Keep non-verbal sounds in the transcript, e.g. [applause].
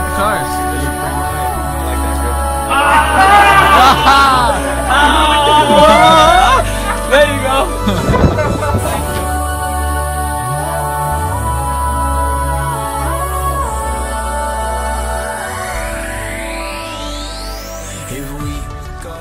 the cars. [laughs] There you go. if we go